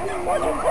What the fuck?